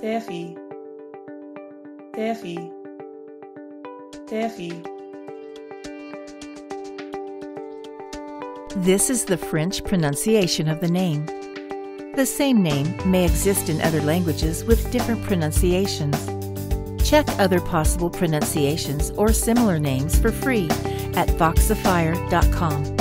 Thery, Thery, Thery. This is the French pronunciation of the name. The same name may exist in other languages with different pronunciations. Check other possible pronunciations or similar names for free at voxifier.com.